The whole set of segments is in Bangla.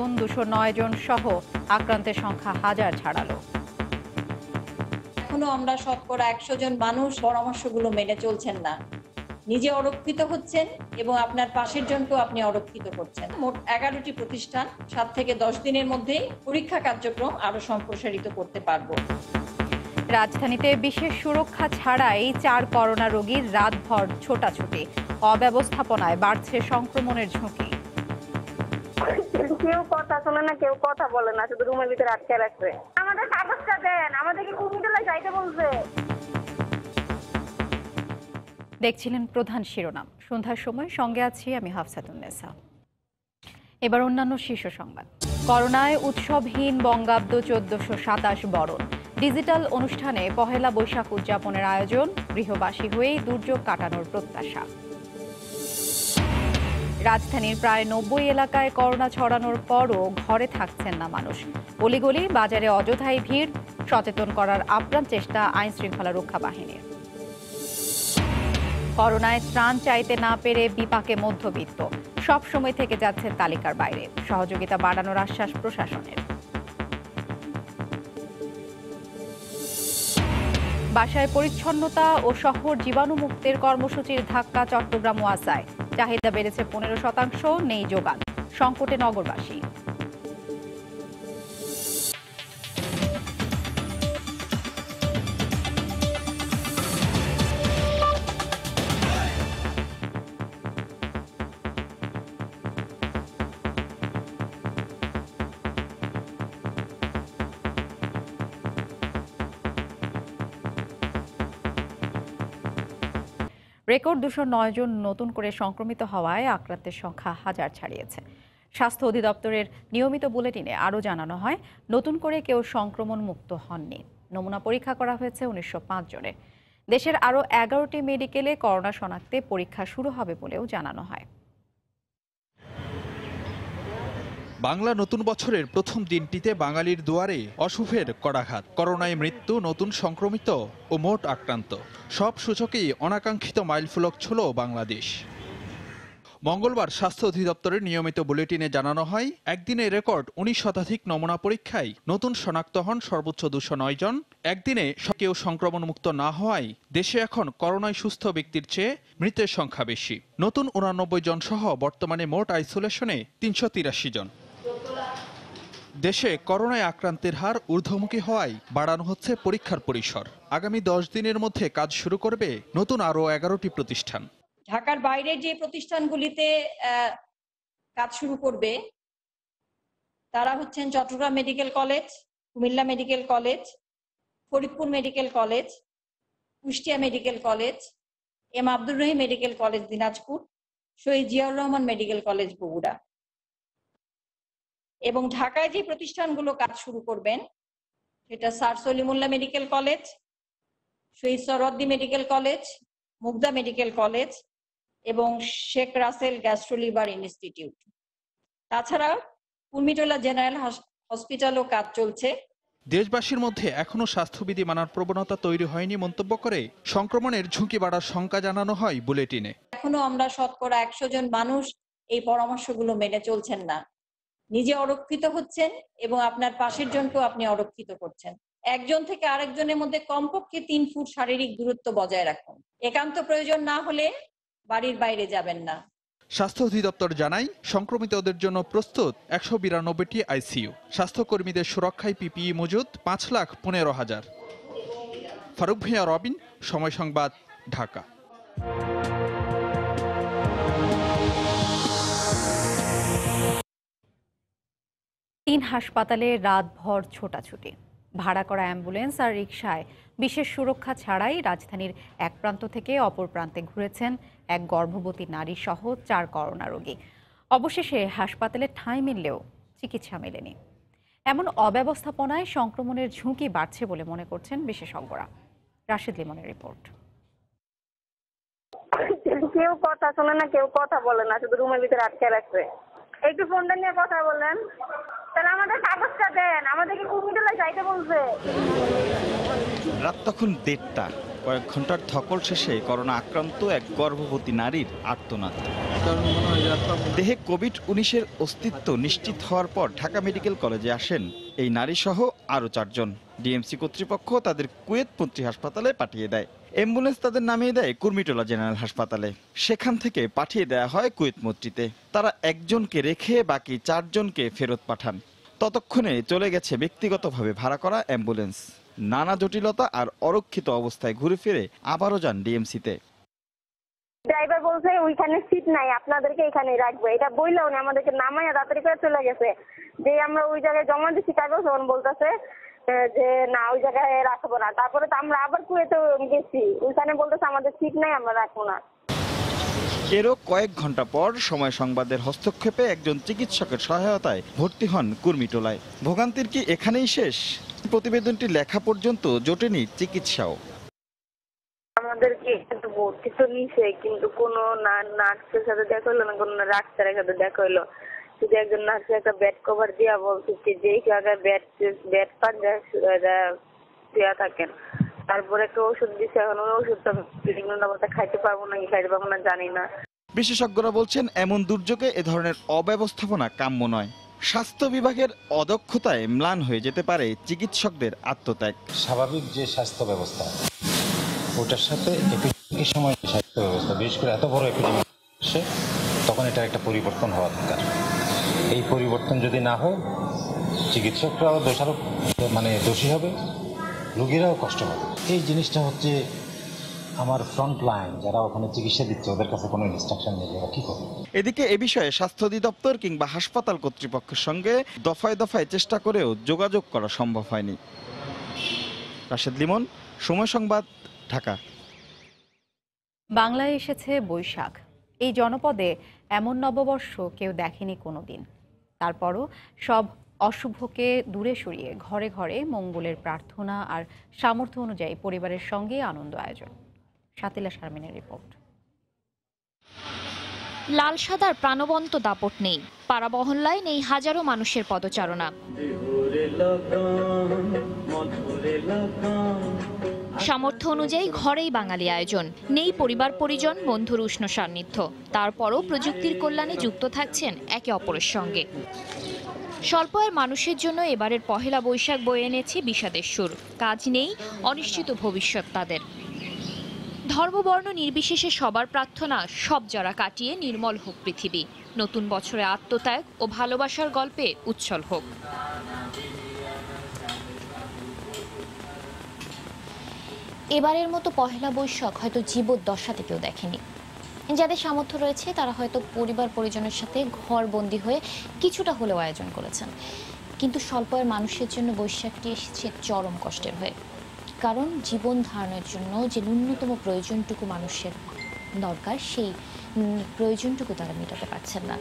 দুশো নয় জন সহ আক্রান্তের সংখ্যা হাজার ছাড়ালো। এখনও আমরা শতকরা একশো জন মানুষ পরামর্শগুলো মেনে চলছেন না। নিজে অরক্ষিত হচ্ছেন এবং আপনার পাশের জনকেও আপনি অরক্ষিত করছেন। মোট এগারোটি প্রতিষ্ঠান সাত থেকে দশ দিনের মধ্যেই পরীক্ষা কার্যক্রম আরও সম্প্রসারিত করতে পারব। রাজধানীতে বিশেষ সুরক্ষা ছাড়াই চার করোনা রোগীর রাতভর ছোটাছুটি। অব্যবস্থাপনায় বাড়ছে সংক্রমণের ঝুঁকি। কেউ কথা শোনে না, কেউ কথা বলে না, শুধু রুমের ভিতরে আটকে রাখছে। আমাদের কাগজটা দেন, আমাদেরকে কুমিটলায় যাইতে বলছে? দেখছিলেন প্রধান শিরোনাম। সন্ধ্যার সময় সঙ্গে আছি আমি হাফসাতুন্নেসা এবার অন্যান্য শীর্ষ সংবাদ। করোনায় উৎসবহীন বঙ্গাব্দ চোদ্দশো সাতাশ বরণ। ডিজিটাল অনুষ্ঠানে পহেলা বৈশাখ উদযাপনের আয়োজন, গৃহবাসী হয়েই দুর্যোগ কাটানোর প্রত্যাশা। রাজধানীর প্রায় নব্বই এলাকায় করোনা ছড়ানোর পরও ঘরে থাকছেন না মানুষ। অলিগলি, বাজারে অযথাই ভিড়, সচেতন করার আপ্রাণ চেষ্টা আইন শৃঙ্খলা রক্ষা বাহিনীর। করোনায় ত্রাণ চাইতে না পেরে বিপাকে মধ্যবিত্ত। সব সময় থেকে যাচ্ছে তালিকার বাইরে। সহযোগিতা বাড়ানোর আশ্বাস প্রশাসনের। বাসায় পরিচ্ছন্নতা ও শহর জীবাণুমুক্তের কর্মসূচির ধাক্কা চট্টগ্রাম ওয়াসায়। চাহিদা বেড়েছে পনেরো শতাংশ নেই যোগান। সংকটে নগরবাসী। রেকর্ড দুশো নয় জন নতুন করে সংক্রমিত হওয়ায় আক্রান্তের সংখ্যা হাজার ছাড়িয়েছে। স্বাস্থ্য অধিদপ্তরের নিয়মিত বুলেটিনে আরও জানানো হয়, নতুন করে কেউ সংক্রমণ মুক্ত হননি। নমুনা পরীক্ষা করা হয়েছে উনিশশো পাঁচ জনের। দেশের আরও এগারোটি মেডিকেলে করোনা শনাক্তে পরীক্ষা শুরু হবে বলেও জানানো হয়। বাংলা নতুন বছরের প্রথম দিনটিতে বাঙালির দুয়ারে অশুভের কড়াঘাত। করোনায় মৃত্যু, নতুন সংক্রমিত ও মোট আক্রান্ত। সব সূচকেই অনাকাঙ্ক্ষিত মাইলফলক ছিল বাংলাদেশ। মঙ্গলবার স্বাস্থ্য অধিদপ্তরের নিয়মিত বুলেটিনে জানানো হয়, একদিনে রেকর্ড উনিশ শতাধিক নমুনা পরীক্ষায় নতুন শনাক্ত হন সর্বোচ্চ দুশো নয় জন। একদিনে কেউ সংক্রমণমুক্ত না হওয়ায় দেশে এখন করোনায় সুস্থ ব্যক্তির চেয়ে মৃতের সংখ্যা বেশি। নতুন উনানব্বই জন সহ বর্তমানে মোট আইসোলেশনে তিনশো তিরাশি জন। দেশে করোনায় আক্রান্তের হার ঊর্ধ্বমুখী হওয়ায় বাড়ানো হচ্ছে পরীক্ষার পরিসর। আগামী দশ দিনের মধ্যে কাজ শুরু করবে নতুন আরও এগারোটি প্রতিষ্ঠান। ঢাকার বাইরে যে প্রতিষ্ঠানগুলিতে কাজ শুরু করবে, তারা হচ্ছেন Chittagong medical college, Comilla medical college, Faridpur medical college, Kushtia medical college, M Abdur Rahim medical college Dinajpur, Shahid Ziaur Rahman medical college Bogura. এবং ঢাকায় যে প্রতিষ্ঠানগুলো কাজ শুরু করবেন সেটা sir Salimullah medical college Shahid Sohrawardi medical college Mugda medical college এবং শেখ রাসেল গ্যাস্ট্রোলিভার ইনস্টিটিউট। তাছাড়া কুর্মিটোলা জেনারেল হস- হসপিটালও কাজ চলছে। দেশবাসীর মধ্যে এখনও স্বাস্থ্যবিধি মানার প্রবণতা তৈরি হয়নি মন্তব্য করে সংক্রমণের ঝুঁকি বাড়ার শঙ্কা জানানো হয় বুলেটিনে। এখনও আমরা শতকরা একশো জন মানুষ এই পরামর্শগুলো মেনে চলছেন না। নিজে অরক্ষিত হচ্ছেন এবং আপনার পাশের জনকেও আপনি অরক্ষিত করছেন। একজন থেকে আরেকজনের মধ্যে কমপক্ষে তিন ফুট শারীরিক দূরত্ব বজায় রাখুন। একান্ত প্রয়োজন না হলে বাড়ির বাইরে যাবেন না। স্বাস্থ্য অধিদপ্তর জানায়, সংক্রমিতদের জন্য প্রস্তুত একশো বিরানব্বইটি আইসিইউ। স্বাস্থ্যকর্মীদের সুরক্ষায় পিপিই মজুদ পাঁচ লাখ পনেরো হাজার। ফারুক ভূঁইয়া, রবিন, সময় সংবাদ, ঢাকা। তিন হাসপাতালে রাতভর ছোটাছুটি। ভাড়া করা অ্যাম্বুলেন্স আর রিকশায় বিশেষ সুরক্ষা ছাড়াই রাজধানীর এক প্রান্ত থেকে অপর প্রান্তে ঘুরেছেন এক গর্ভবতী নারী সহ চার করোনা রোগী। অবশেষে হাসপাতালে ঠাঁই মিললেও চিকিৎসা মেলেনি। এমন অব্যবস্থাপনায় সংক্রমণের ঝুঁকি বাড়ছে বলে মনে করছেন বিশেষজ্ঞরা। রাশেদ লিমনের রিপোর্ট। কেউ কথা শোনে না, কেউ কথা বলে না, শুধু রুমের ভিতরে আটকে রাখছে একটু ফোনটা নিয়ে কথা বলেন। তাহলে আমাদের কাগজটা দেন, আমাদেরকে কুমিটলায় যাইতে বলছে? রাত তখন দেড়টা। কয়েক ঘণ্টার ধকল শেষে করোনা আক্রান্ত এক গর্ভবতী নারীর আর্তনাদ। দেহে কোভিড উনিশের অস্তিত্ব নিশ্চিত হওয়ার পর ঢাকা মেডিকেল কলেজে আসেন। এই নারীসহ আরও চারজন। ডিএমসি কর্তৃপক্ষ তাদের কুয়েত মন্ত্রী হাসপাতালে পাঠিয়ে দেয়। অ্যাম্বুলেন্স তাদের নামিয়ে দেয় কুর্মিটোলা জেনারেল হাসপাতালে। সেখান থেকে পাঠিয়ে দেয়া হয় কুয়েত মন্ত্রীতে তারা একজনকে রেখে বাকি চারজনকে ফেরত পাঠান। ততক্ষণে চলে গেছে ব্যক্তিগতভাবে ভাড়া করা অ্যাম্বুলেন্স। নানা জটিলতা আর অরক্ষিত অবস্থায় ঘুরে ফিরে আবারও যান ডিএমসিতে। ড্রাইভার বলছে ওইখানে সিট নাই আপনাদেরকে এখানে রাখবে। এটা বললেও না আমাদেরকে নামাইয়া তাড়াতাড়ি করে চলে গেছে। যে আমরা ওই জায়গায় জমা দিচ্ছি কাগজ তখন বলতেছে যে না ওই জায়গায় রাখব না। তারপরে তো আমরা আবার কুয়েতে গেছি। ওইখানে বলতেছে আমাদের সিট নাই আমরা রাখব না। এরও কয়েক ঘণ্টা পর সময় সংবাদের হস্তক্ষেপে একজন চিকিৎসকের সহায়তায় ভর্তি হন কুর্মিটোলায়। ভোগান্তির কি এখানেই শেষ? প্রতিবেদনটি লেখা পর্যন্ত জোটেনি চিকিৎসাও। আমাদেরকে ভর্তি তো নিছে কিন্তু কোনো নার্সের সাথে দেখা হইল না কোনো ডাক্তারের সাথে দেখা হইল শুধু একজন নার্স একটা বেড কভার দিয়া বলছে যে জায়গায় বেড বেড পান যায় শুয়া থাকেন তারপরে একটা ওষুধ দিছে এখন ওই ওষুধটা বিভিন্ন খাইতে পারব না কি খাইতে পারব না জানি না। বিশেষজ্ঞরা বলছেন এমন দুর্যোগে এ ধরনের অব্যবস্থাপনা কাম্য নয়। স্বাস্থ্য বিভাগের অদক্ষতায় ম্লান হয়ে যেতে পারে চিকিৎসকদের আত্মত্যাগ। স্বাভাবিক যে স্বাস্থ্য ব্যবস্থা ওটার সাথে একই সময় স্বাস্থ্য ব্যবস্থা, বিশেষ করে এত বড় এপিডেমিক আসে, তখন এটা একটা পরিবর্তন হওয়া দরকার। এই পরিবর্তন যদি না হয়, চিকিৎসকরাও দোষারোপ মানে দোষী হবে, রুগীরাও কষ্ট হবে এই জিনিসটা হচ্ছে আমার ফ্রন্ট লাইন যারা ওখানে চিকিৎসা দিচ্ছে, ওদের কাছে কোনো ইনস্ট্রাকশন নেই ওরা কী করবে। এদিকে এ বিষয়ে স্বাস্থ্য অধিদপ্তর কিংবা হাসপাতাল কর্তৃপক্ষের সঙ্গে দফায় দফায় চেষ্টা করেও যোগাযোগ করা সম্ভব হয়নি। রাশেদ লিমন, সময় সংবাদ, ঢাকা। বাংলায় এসেছে বৈশাখ। এই জনপদে এমন নববর্ষ কেউ দেখেনি কোনোদিন। তারপরও সব অশুভকে দূরে সরিয়ে ঘরে ঘরে মঙ্গলের প্রার্থনা আর সামর্থ্য অনুযায়ী পরিবারের সঙ্গে আনন্দ আয়োজন। সাতিলা শারমিনের রিপোর্ট। লাল সাদার প্রাণবন্ত দাপট নেই। পাড়া মহল্লায় নেই হাজারো মানুষের পদচারণা। সামর্থ্য অনুযায়ী ঘরেই বাঙালি আয়োজন। নেই পরিবার, পরিজন, বন্ধুর উষ্ণ সান্নিধ্য। তারপরও প্রযুক্তির কল্যাণে যুক্ত থাকছেন একে অপরের সঙ্গে। স্বল্প আয়ের মানুষের জন্য এবারের পহেলা বৈশাখ বয়ে এনেছে বিষাদের সুর। কাজ নেই, অনিশ্চিত ভবিষ্যৎ তাদের। ধর্মবর্ণ নির্বিশেষে সবার প্রার্থনা, সব জরা কাটিয়ে নির্মল হোক পৃথিবী। নতুন বছরে আত্মত্যাগ ও ভালোবাসার গল্পে উচ্ছল হোক। এবারের মতো পহেলা বৈশাখ হয়তো জীবদ্দশাতে কেউ দেখেনি। যাদের সামর্থ্য রয়েছে, তারা হয়তো পরিবার পরিজনের সাথে ঘর ঘরবন্দি হয়ে কিছুটা হলেও আয়োজন করেছেন। কিন্তু স্বল্প মানুষের জন্য বৈশাখটি এসেছে চরম কষ্টের হয়ে। কারণ জীবন ধারণের জন্য যে ন্যূনতম প্রয়োজনটুকু মানুষের দরকার, সেই প্রয়োজনটুকু তারা মেটাতে পারছেন না।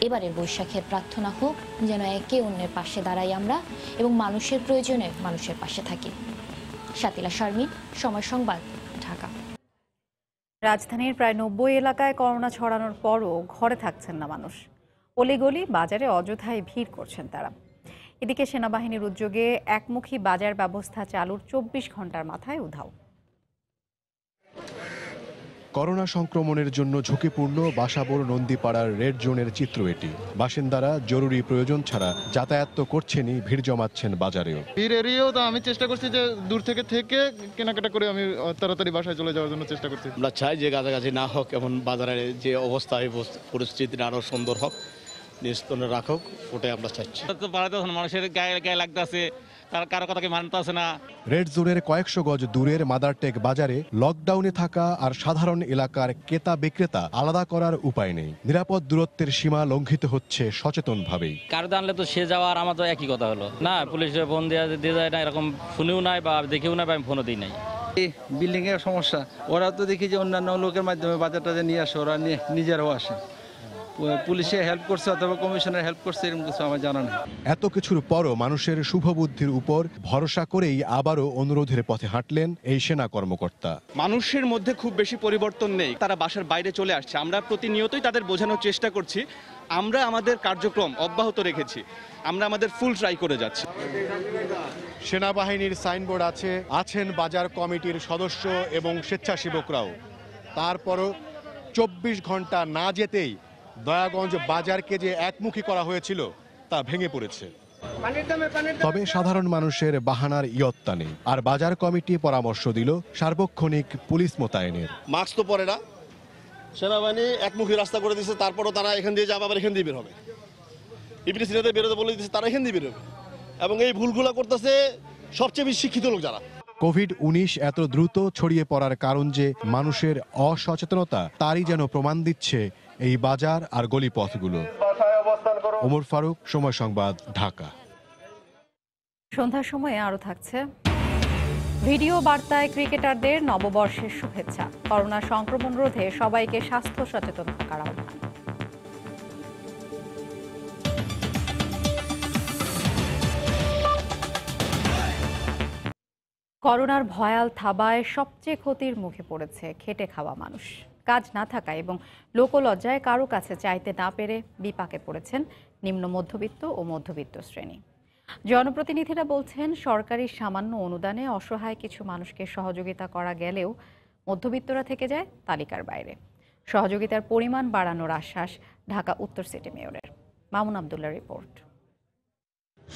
এবারের বৈশাখের প্রার্থনা হোক, যেন একে অন্যের পাশে দাঁড়াই আমরা এবং মানুষের প্রয়োজনে মানুষের পাশে থাকি। শাতিলা শারমিন, সময় সংবাদ, ঢাকা। রাজধানীর প্রায় নব্বই এলাকায় করোনা ছড়ানোর পরও ঘরে থাকছেন না মানুষ। অলিগলি বাজারে অযথায় ভিড় করছেন তারা। এদিকে সেনাবাহিনীর উদ্যোগে একমুখী বাজার ব্যবস্থা চালুর চব্বিশ ঘণ্টার মাথায় উধাও। করোনা সংক্রমণের জন্য ঝুঁকিপূর্ণ বাসাবোর নন্দীপাড়ার রেড জোনের চিত্র এটি। বাসিন্দারা জরুরি প্রয়োজন ছাড়া যাতায়াত তো করছেনই ভিড় জমাচ্ছেন বাজারেও। ভিড় এড়িয়েও তো আমি চেষ্টা করছি যে দূর থেকে থেকে কেনাকাটা করে আমি তাড়াতাড়ি বাসায় চলে যাওয়ার জন্য চেষ্টা করছি। আমরা চাই যে গাছাগাছি না হোক এমন বাজারের যে অবস্থা এই পরিস্থিতিটা আরও সুন্দর হোক নিস্তনে রাখুক ওটাই আমরা চাচ্ছি। তো পাড়াতে মানুষের গায়ে গায়ে লাগতেছে। তার কারও কথাকে মানতেছে না? রেড জোনের কয়েকশো গজ দূরের মাদারটেক বাজারে লকডাউনে থাকা আর সাধারণ এলাকার ক্রেতা বিক্রেতা আলাদা করার উপায় নেই। নিরাপদ দূরত্বের সীমা লঙ্ঘিত হচ্ছে সচেতনভাবেই। কারও জানলে তো সে যাওয়া আর আমার তো একই কথা হলো। না পুলিশে ফোন দেওয়া দিয়ে যায় না এরকম শুনেও নাই বা দেখেও নাই বা আমি ফোনও দিই নাই। বিল্ডিং এর সমস্যা। ওরা তো দেখি যে অন্যান্য লোকের মাধ্যমে বাজার টাজার নিয়ে আসে ওরা নিয়ে- নিজেরাও আসে। পুলিশে হেল্প করছে অথবা কমিশনের হেল্প করছে এরকম কিছু আমার জানা নেই। এত কিছুর পরও মানুষের শুভবুদ্ধির উপর ভরসা করেই আবারও অনুরোধের পথে হাঁটলেন এই সেনা কর্মকর্তা। মানুষের মধ্যে খুব বেশি পরিবর্তন নেই তারা বাসার বাইরে চলে আসছে। আমরা প্রতিনিয়তই তাদের বোঝানোর চেষ্টা করছি আমরা আমাদের কার্যক্রম অব্যাহত রেখেছি আমরা আমাদের ফুল ট্রাই করে যাচ্ছি। সেনাবাহিনীর সাইনবোর্ড আছে আছেন বাজার কমিটির সদস্য এবং স্বেচ্ছাসেবকরাও। তারপরও চব্বিশ ঘণ্টা না যেতেই দয়াগঞ্জ বাজারকে যে একমুখী করা হয়েছিল তা ভেঙে পড়েছে। তবে সাধারণ মানুষের বাহানার ইয়ত্তা নেই। আর বাজার কমিটি পরামর্শ দিল সার্বক্ষণিক পুলিশ মোতায়েনের। মাস্ক তো পরে না। সেনাবাহিনী একমুখী রাস্তা করে দিচ্ছে তারপরও তারা এখান দিয়ে যাবে আবার এখান দিয়ে বের হবে। ইপিটি সিনেতে বেরোতে বলে দিচ্ছে তারা এখান দিয়ে বেরোবে এবং এই ভুলগুলো করতেছে সবচেয়ে বেশি শিক্ষিত লোক যারা। কোভিড উনিশ এত দ্রুত ছড়িয়ে পড়ার কারণ যে মানুষের অসচেতনতা তারই যেন প্রমাণ দিচ্ছে এই বাজার আর গলিপথগুলো। ওমর ফারুক সময় সংবাদ ঢাকা। সন্ধ্যার সময়ে আরও থাকছে। ভিডিও বার্তায় ক্রিকেটারদের নববর্ষের শুভেচ্ছা। করোনা সংক্রমণ রোধে সবাইকে স্বাস্থ্য সচেতন থাকার আহ্বান। করোনার ভয়াল থাবায় সবচেয়ে ক্ষতির মুখে পড়েছে খেটে খাওয়া মানুষ। কাজ না থাকায় এবং লোকলজ্জায় কারও কাছে চাইতে না পেরে বিপাকে পড়েছেন নিম্ন মধ্যবিত্ত ও মধ্যবিত্ত শ্রেণি। জনপ্রতিনিধিরা বলছেন, সরকারি সামান্য অনুদানে অসহায় কিছু মানুষকে সহযোগিতা করা গেলেও মধ্যবিত্তরা থেকে যায় তালিকার বাইরে। সহযোগিতার পরিমাণ বাড়ানোর আশ্বাস ঢাকা উত্তর সিটি মেয়রের। মামুন আবদুল্লাহ রিপোর্ট।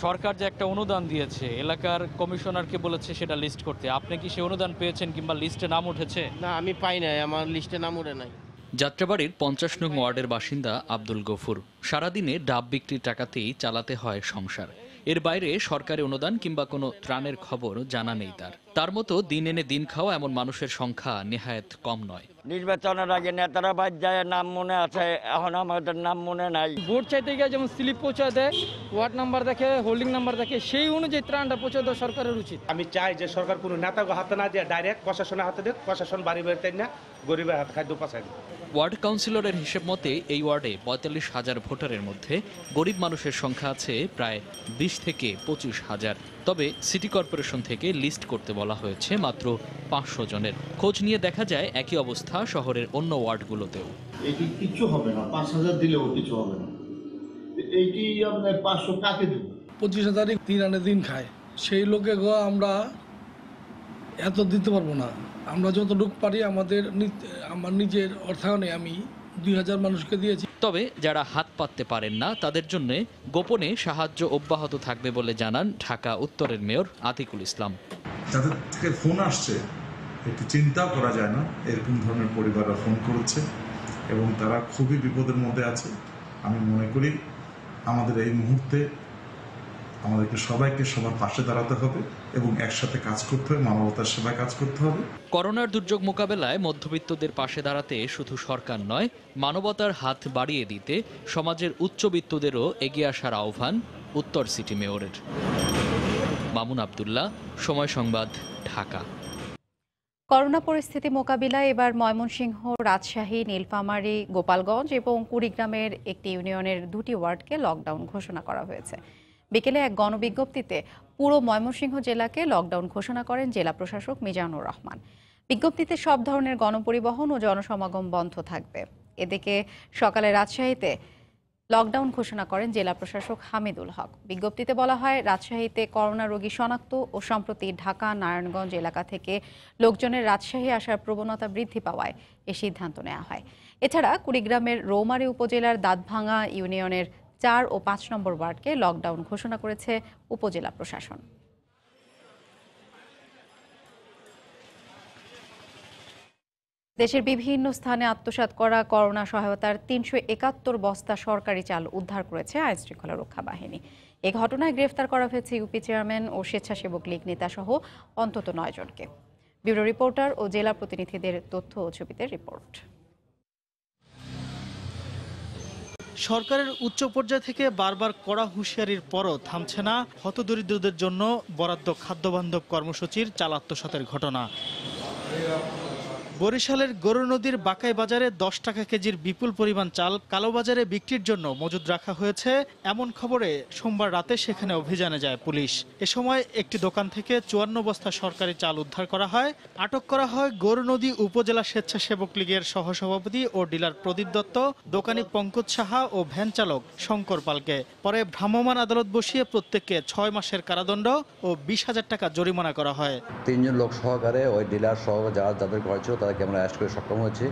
সরকার যে একটা অনুদান দিয়েছে এলাকার কমিশনারকে বলেছে সেটা লিস্ট করতে। আপনি কি সে অনুদান পেয়েছেন কিংবা লিস্টে নাম উঠেছে? না আমি পাই নাই আমার লিস্টে নাম উঠে নাই। যাত্রাবাড়ির পঞ্চাশ নং ওয়ার্ডের বাসিন্দা আব্দুল গফুর সারাদিনে ডাব বিক্রির টাকাতেই চালাতে হয় সংসার। এর বাইরে সরকারি অনুদান কিংবা কোনো ত্রাণের খবর জানা নেই তার। তার মতো দিন এনে দিন খাওয়া এমন মানুষের সংখ্যা নেহায়েত কম নয়। নির্বাচনের আগে নেতারা বাদ যায় নাম মনে আছে এখন আমাদের নাম মনে নাই। ভোট চাইতে গিয়ে যেমন স্লিপ পৌঁছা দেয় ওয়ার্ড নাম্বার দেখে হোল্ডিং নাম্বার দেখে সেই অনুযায়ী ত্রাণটা পৌঁছে দেওয়া সরকারের উচিত। আমি চাই যে সরকার কোনো নেতাকে হাতে না দিয়ে ডাইরেক্ট প্রশাসনের হাতে দেখ প্রশাসন বাড়ি বাড়িতে না গরিবের হাত খাদ্য পাচাই দেয় ওয়ার্ড কাউন্সিলরের হিসেব মতে এই ওয়ার্ডে পঁয়তাল্লিশ হাজার ভোটারের মধ্যে গরিব মানুষের সংখ্যা আছে প্রায় বিশ থেকে পঁচিশ হাজার। তবে সিটি কর্পোরেশন থেকে লিস্ট করতে বলা হয়েছে মাত্র পাঁচশো জনের। খোঁজ নিয়ে দেখা যায় একই অবস্থা শহরের অন্য ওয়ার্ডগুলোতেও। এটি কিছু হবে না পাঁচ হাজার দিলেও কিছু হবে না। এইটি আপনার পাঁচশো কাকে দেব? পঁচিশ তারিখ দিন আনে দিন খায়। সেই লোকে গো আমরা এত দিতে পারব না। আমরা যতটুকু পারি আমাদের নি- আমার নিজের অর্থায়নে আমি দুই হাজার মানুষকে দিয়েছি। তবে যারা হাত পাততে পারেন না তাদের জন্য গোপনে সাহায্য অব্যাহত থাকবে বলে জানান ঢাকা উত্তরের মেয়র আতিকুল ইসলাম। যাদের থেকে ফোন আসছে একটু চিন্তা করা যায় না এরকম ধরনের পরিবাররা ফোন করেছে এবং তারা খুবই বিপদের মধ্যে আছে। আমি মনে করি আমাদের এই মুহূর্তে আমাদেরকে সবাইকে সবার পাশে দাঁড়াতে হবে এবং একসাথে কাজ করতে হবে মানবতার সেবায় কাজ করতে হবে। করোনার দুর্যোগ মোকাবেলায় মধ্যবিত্তদের পাশে দাঁড়াতে শুধু সরকার নয় মানবতার হাত বাড়িয়ে দিতে সমাজের উচ্চবিত্তদেরও এগিয়ে আসার আহ্বান উত্তর সিটি মেয়রের। মামুন আবদুল্লাহ সময় সংবাদ ঢাকা। করোনা পরিস্থিতি মোকাবিলায় এবার ময়মনসিংহ রাজশাহী নীলফামারী গোপালগঞ্জ এবং কুড়িগ্রামের একটি ইউনিয়নের দুটি ওয়ার্ডকে লকডাউন ঘোষণা করা হয়েছে। বিকেলে এক গণবিজ্ঞপ্তিতে পুরো ময়মনসিংহ জেলাকে লকডাউন ঘোষণা করেন জেলা প্রশাসক মিজানুর রহমান। বিজ্ঞপ্তিতে সব ধরনের গণপরিবহন ও জনসমাগম বন্ধ থাকবে। এদিকে সকালে রাজশাহীতে লকডাউন ঘোষণা করেন জেলা প্রশাসক হামিদুল হক। বিজ্ঞপ্তিতে বলা হয়, রাজশাহীতে করোনা রোগী শনাক্ত ও সম্প্রতি ঢাকা, নারায়ণগঞ্জ এলাকা থেকে লোকজনের রাজশাহী আসার প্রবণতা বৃদ্ধি পাওয়ায় এ সিদ্ধান্ত নেওয়া হয়। এছাড়া কুড়িগ্রামের রৌমারী উপজেলার দাঁতভাঙা ইউনিয়নের চার ও পাঁচ নম্বর ওয়ার্ডকে লকডাউন ঘোষণা করেছে উপজেলা প্রশাসন। দেশের বিভিন্ন স্থানে আত্মসাৎ করা করোনা সহায়তার তিনশো একাত্তর বস্তা সরকারি চাল উদ্ধার করেছে আইন শৃঙ্খলা রক্ষা বাহিনী। এ ঘটনায় গ্রেফতার করা হয়েছে ইউপি চেয়ারম্যান ও স্বেচ্ছাসেবক লীগ নেতা সহ অন্তত নয় জনকে। ব্যুরো রিপোর্টার ও জেলা প্রতিনিধিদের তথ্য ও ছবিতে রিপোর্ট। সরকারের উচ্চ পর্যায় থেকে বারবার কড়া হুঁশিয়ারির পরও থামছে না হতদরিদ্রদের জন্য বরাদ্দ খাদ্যবান্ধব কর্মসূচির চাল আত্মসাতের ঘটনা। বরিশালের গরু নদীর বাকাই বাজারে দশ টাকা কেজির বিপুল পরিমাণ চাল কালোবাজারে বিক্রির জন্য মজুদ রাখা হয়েছে। এমন খবরে সোমবার রাতে সেখানে অভিযানে যায় পুলিশ। এ সময় একটি দোকান থেকে চুয়ান্ন বস্তা সরকারি চাল উদ্ধার করা হয়। আটক করা হয় গরু নদী উপজেলা স্বেচ্ছাসেবক লীগের সহসভাপতি ও ডিলার প্রদীপ দত্ত, দোকানি পঙ্কজ সাহা ও ভ্যান চালক শঙ্কর পালকে। পরে ভ্রাম্যমাণ আদালত বসিয়ে প্রত্যেককে ছয় মাসের কারাদণ্ড ও বিশ হাজার টাকা জরিমানা করা হয়। তিনজন লোক সহকারে ওই ডিলার সহ যারা যাদেরকে হয়েছিল তাদেরকে আমরা অ্যারেস্ট করে সক্ষম হয়েছি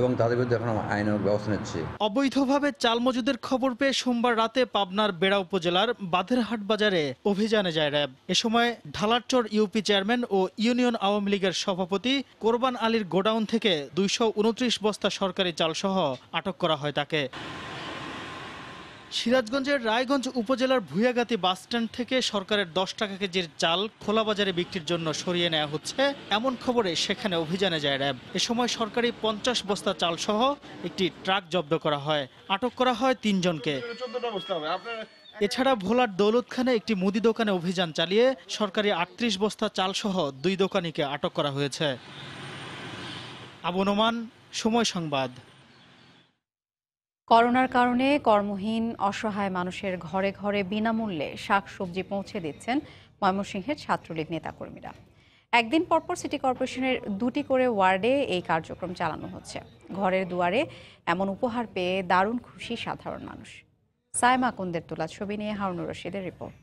এবং তাদের বিরুদ্ধে এখন আইনের ব্যবস্থা নিচ্ছি। অবৈধভাবে চাল মজুদের খবর পেয়ে সোমবার রাতে পাবনার বেড়া উপজেলার বাধেরহাট বাজারে অভিযানে যায় র্যাব। এ সময় ঢালারচর ইউপি চেয়ারম্যান ও ইউনিয়ন আওয়ামী লীগের সভাপতি কোরবান আলীর গোডাউন থেকে দুইশো উনত্রিশ বস্তা সরকারি চালসহ আটক করা হয় তাকে। সিরাজগঞ্জের রায়গঞ্জ উপজেলার ভুয়াগাতি বাসস্ট্যান্ড থেকে সরকারের দশ টাকা কেজির চাল খোলা বাজারে বিক্রির জন্য সরিয়ে নেওয়া হচ্ছে। এমন খবরে সেখানে অভিযানে যায় র্যাব। এ সময় সরকারি পঞ্চাশ বস্তা চাল সহ একটি ট্রাক জব্দ করা হয়। আটক করা হয় তিনজনকে। এছাড়া ভোলার দৌলতখানে একটি মুদি দোকানে অভিযান চালিয়ে সরকারি আটত্রিশ বস্তা চাল সহ দুই দোকানিকে আটক করা হয়েছে। আবু নোমান সময় সংবাদ। করোনার কারণে কর্মহীন, অসহায় মানুষের ঘরে ঘরে বিনামূল্যে শাকসবজি পৌঁছে দিচ্ছেন ময়মনসিংহের ছাত্রলীগ নেতাকর্মীরা। একদিন পরপর সিটি কর্পোরেশনের দুটি করে ওয়ার্ডে এই কার্যক্রম চালানো হচ্ছে। ঘরের দুয়ারে এমন উপহার পেয়ে দারুণ খুশি সাধারণ মানুষ। সায়মা কুন্দের তোলা ছবি নিয়ে হারুনুর রশিদের রিপোর্ট।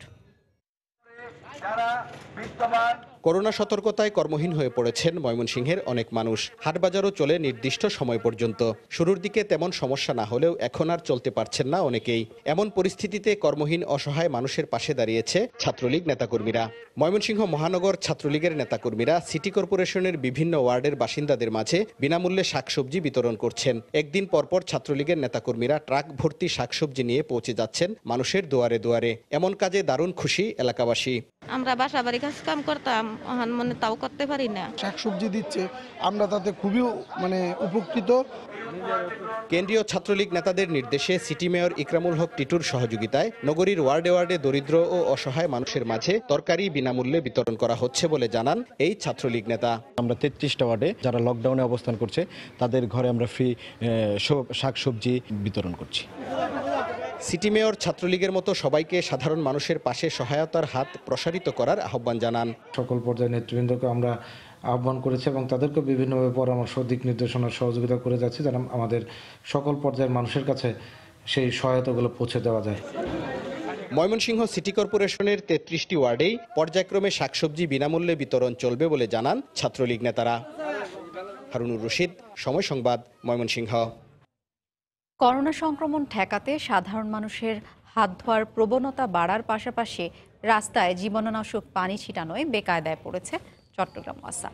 করোনা সতর্কতায় কর্মহীন হয়ে পড়েছেন ময়মনসিংহের অনেক মানুষ। হাটবাজারও চলে নির্দিষ্ট সময় পর্যন্ত। শুরুর দিকে তেমন সমস্যা না হলেও এখন আর চলতে পারছেন না অনেকেই। এমন পরিস্থিতিতে কর্মহীন, অসহায় মানুষের পাশে দাঁড়িয়েছে ছাত্রলীগ নেতাকর্মীরা। ময়মনসিংহ মহানগর ছাত্রলীগের নেতাকর্মীরা সিটি কর্পোরেশনের বিভিন্ন ওয়ার্ডের বাসিন্দাদের মাঝে বিনামূল্যে শাকসবজি বিতরণ করছেন। একদিন পরপর ছাত্রলীগের নেতাকর্মীরা ট্রাক ভর্তি শাকসবজি নিয়ে পৌঁছে যাচ্ছেন মানুষের দুয়ারে দুয়ারে। এমন কাজে দারুণ খুশি এলাকাবাসী। আমরা বাসা বাড়ি কাজ কাম করতাম মনে তাও করতে পারি না। শাকসবজি দিচ্ছে আমরা তাতে খুবই মানে উপকৃত। কেন্দ্রীয় ছাত্রলীগ নেতাদের নির্দেশে সিটি মেয়র ইকরামুল হক টিটুর সহযোগিতায় নগরীর ওয়ার্ডে ওয়ার্ডে দরিদ্র ও অসহায় মানুষের মাঝে তরকারি বিনামূল্যে বিতরণ করা হচ্ছে বলে জানান এই ছাত্রলীগ নেতা। আমরা তেত্রিশটা ওয়ার্ডে যারা লকডাউনে অবস্থান করছে তাদের ঘরে আমরা ফ্রি শাকসবজি বিতরণ করছি। সিটি মেয়র ছাত্রলীগের মতো সবাইকে সাধারণ মানুষের পাশে সহায়তার হাত প্রসারিত করার আহ্বান জানান। সকল পর্যায়ের নেতৃবৃন্দকে আমরা আহ্বান করেছি এবং তাদেরকে বিভিন্নভাবে পরামর্শ দিক নির্দেশনা সহযোগিতা করে যাচ্ছে যেন আমাদের সকল পর্যায়ের মানুষের কাছে সেই সহায়তাগুলো পৌঁছে দেওয়া যায়। ময়মনসিংহ সিটি কর্পোরেশনের তেত্রিশটি ওয়ার্ডেই পর্যায়ক্রমে শাকসবজি বিনামূল্যে বিতরণ চলবে বলে জানান ছাত্রলীগ নেতারা। হারুনুর রশিদ সময় সংবাদ ময়মনসিংহ। করোনা সংক্রমণ ঠেকাতে সাধারণ মানুষের হাত ধোয়ার প্রবণতা বাড়ার পাশাপাশি রাস্তায় জীবাণুনাশক পানি ছিটানোয় বেকায়দায় পড়েছে চট্টগ্রাম ওয়াসা।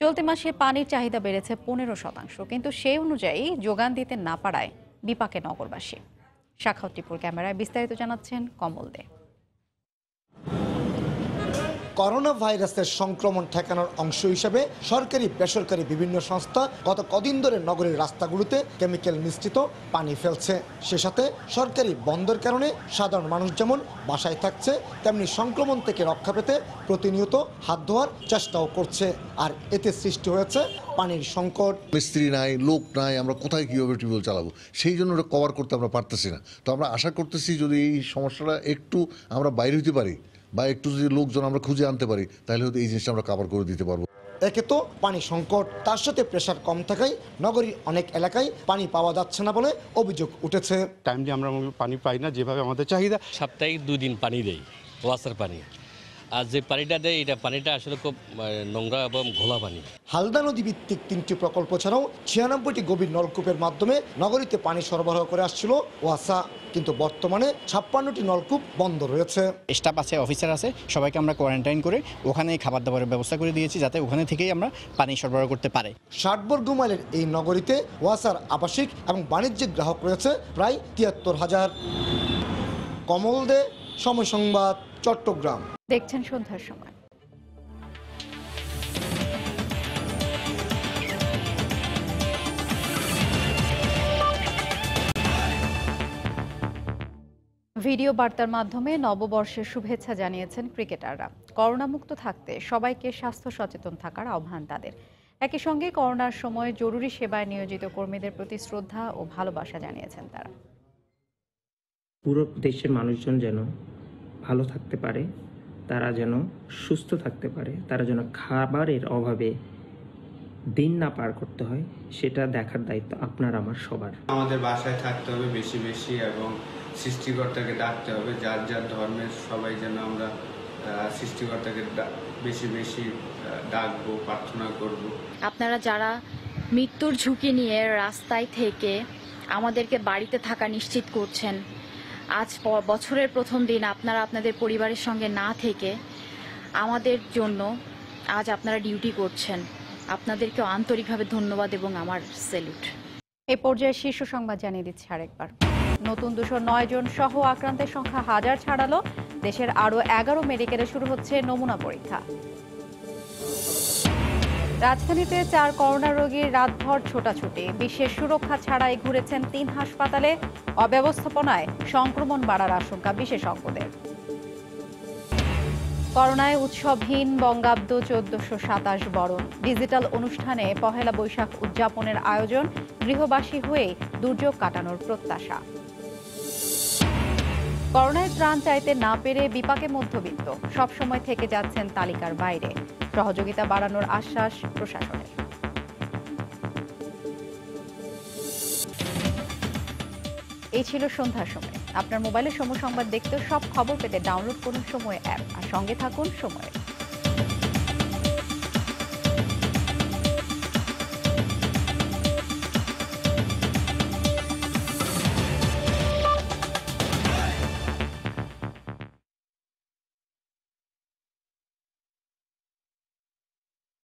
চলতি মাসে পানির চাহিদা বেড়েছে পনেরো শতাংশ, কিন্তু সেই অনুযায়ী যোগান দিতে না পারায় বিপাকে নগরবাসী। শাখা শাখাউদ্দিপুর ক্যামেরায় বিস্তারিত জানাচ্ছেন কমল দে। করোনা ভাইরাসের সংক্রমণ ঠেকানোর অংশ হিসেবে সরকারি, বেসরকারি বিভিন্ন সংস্থা গত কদিন ধরে নগরীর রাস্তাগুলোতে কেমিক্যাল মিশ্রিত পানি ফেলছে। সে সাথে সরকারি বন্ধের কারণে সাধারণ মানুষ যেমন বাসায় থাকছে, তেমনি সংক্রমণ থেকে রক্ষা পেতে প্রতিনিয়ত হাত ধোয়ার চেষ্টাও করছে। আর এতে সৃষ্টি হয়েছে পানির সংকট। মিস্ত্রি নাই, লোক নাই, আমরা কোথায় কীভাবে টিউবওয়েল চালাবো? সেই জন্য ওটা কভার করতে আমরা পারতেছি না। তো আমরা আশা করতেছি যদি এই সমস্যাটা একটু আমরা বাইরে হতে পারি বা একটু যদি লোকজন আমরা খুঁজে আনতে পারি তাহলে হয়তো এই জিনিসটা আমরা কাভার করে দিতে পারব। একে তো পানি সংকট তার সাথে প্রেশার কম থাকায় নগরীর অনেক এলাকায় পানি পাওয়া যাচ্ছে না বলে অভিযোগ উঠেছে। টাইমলি আমরা পানি পাই না যেভাবে আমাদের চাহিদা। সাপ্তাহিক দুই দিন পানি দেয় ওয়াসার পানি। আর যে পানিটা দেয় এটা পানিটা আসলে খুব নোংরা এবং ঘোলা পানি। হালদা নদী ভিত্তিক তিনটি প্রকল্প ছাড়াও ছিয়ানব্বইটি গভীর নলকূপের মাধ্যমে নগরীতে পানি সরবরাহ করে আসছিল ওয়াসা। কিন্তু বর্তমানে ছাপ্পান্নটি নলকূপ বন্ধ রয়েছে। স্টাফ আছে অফিসার আছে সবাইকে আমরা কোয়ারেন্টাইন করে ওখানে খাবার দাবারের ব্যবস্থা করে দিয়েছি যাতে ওখানে থেকেই আমরা পানি সরবরাহ করতে পারে। ষাট বর্গ মাইলের এই নগরীতে ওয়াসার আবাসিক এবং বাণিজ্যিক গ্রাহক রয়েছে প্রায় তিয়াত্তর হাজার। কমল দে সময় সংবাদ। চট্টগ্রাম। দেখছেন সন্ধ্যার সময়। ভিডিও বার্তার মাধ্যমে নববর্ষের শুভেচ্ছা জানিয়েছেন ক্রিকেটাররা। করোনামুক্ত থাকতে সবাইকে স্বাস্থ্য সচেতন থাকার আহ্বান তাদের। একই সঙ্গে করোনার সময় জরুরি সেবায় নিয়োজিত কর্মীদের প্রতি শ্রদ্ধা ও ভালোবাসা জানিয়েছেন তারা। পুরো দেশের মানুষজন যেন ভালো থাকতে পারে তারা যেন সুস্থ থাকতে পারে তারা যেন খাবারের অভাবে দিন না পার করতে হয় সেটা দেখার দায়িত্ব আপনার আমার সবার। আমাদের বাসায় থাকতে হবে বেশি বেশি এবং সৃষ্টিকর্তাকে ডাকতে হবে যার যার ধর্মের সবাই যেন আমরা সৃষ্টিকর্তাকে বেশি বেশি ডাকবো প্রার্থনা করব। আপনারা যারা মৃত্যুর ঝুঁকি নিয়ে রাস্তায় থেকে আমাদেরকে বাড়িতে থাকা নিশ্চিত করছেন আজ বছরের প্রথম দিন আপনারা আপনাদের পরিবারের সঙ্গে না থেকে আমাদের জন্য আজ আপনারা ডিউটি করছেন। আপনাদেরকে আন্তরিকভাবে ধন্যবাদ এবং আমার সেলুট এ পর্যায়ে শীর্ষ সংবাদ জানিয়ে দিচ্ছে আরেকবার। নতুন দুশো নয় জন সহ আক্রান্তের সংখ্যা হাজার ছাড়ালো। দেশের আরও এগারো মেডিকেলে শুরু হচ্ছে নমুনা পরীক্ষা। রাজধানীতে চার করোনা রোগীর রাতভর ছোটাছুটি। বিশেষ সুরক্ষা ছাড়াই ঘুরেছেন তিন হাসপাতালে। অব্যবস্থাপনায় সংক্রমণ বাড়ার আশঙ্কা বিশেষজ্ঞদের। করোনায় উৎসবহীন বঙ্গাব্দ চোদ্দশো সাতাশ বরণ। ডিজিটাল অনুষ্ঠানে পহেলা বৈশাখ উদযাপনের আয়োজন গৃহবাসী হয়ে দুর্যোগ কাটানোর প্রত্যাশা। করোনায় ত্রাণ চাইতে না পেরে বিপাকে মধ্যবিত্ত। সবসময় থেকে যাচ্ছেন তালিকার বাইরে। সহযোগিতা বাড়ানোর আশ্বাস প্রশাসনের। এই ছিল সন্ধ্যার সময়। আপনার মোবাইলে সময় সংবাদ দেখতে সব খবর পেতে ডাউনলোড করুন সময় অ্যাপ আর সঙ্গে থাকুন সময়ে।